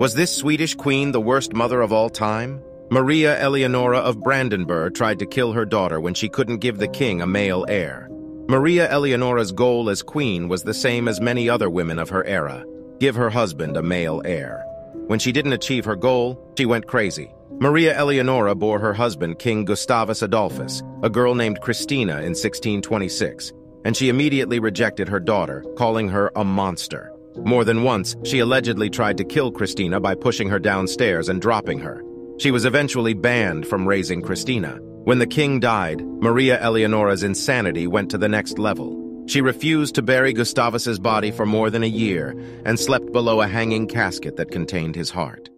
Was this Swedish queen the worst mother of all time? Maria Eleonora of Brandenburg tried to kill her daughter when she couldn't give the king a male heir. Maria Eleonora's goal as queen was the same as many other women of her era, give her husband a male heir. When she didn't achieve her goal, she went crazy. Maria Eleonora bore her husband, King Gustavus Adolphus, a girl named Christina in 1626, and she immediately rejected her daughter, calling her a monster. More than once, she allegedly tried to kill Christina by pushing her downstairs and dropping her. She was eventually banned from raising Christina. When the king died, Maria Eleonora's insanity went to the next level. She refused to bury Gustavus's body for more than a year and slept below a hanging casket that contained his heart.